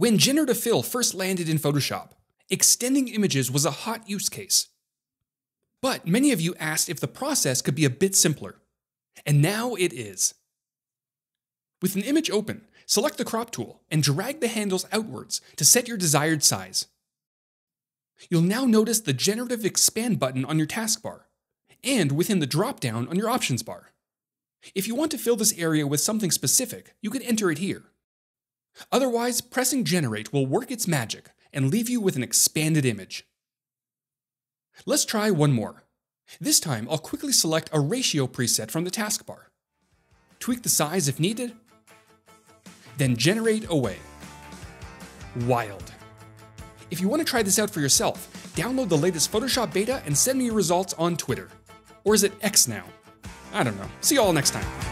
When generative fill first landed in Photoshop, extending images was a hot use case. But many of you asked if the process could be a bit simpler. And now it is. With an image open, select the crop tool and drag the handles outwards to set your desired size. You'll now notice the generative expand button on your taskbar, and within the drop-down on your options bar. If you want to fill this area with something specific, you can enter it here. Otherwise, pressing generate will work its magic and leave you with an expanded image. Let's try one more. This time, I'll quickly select a ratio preset from the taskbar. Tweak the size if needed, then generate away. Wild. If you want to try this out for yourself, download the latest Photoshop beta and send me your results on Twitter. Or is it X now? I don't know. See you all next time.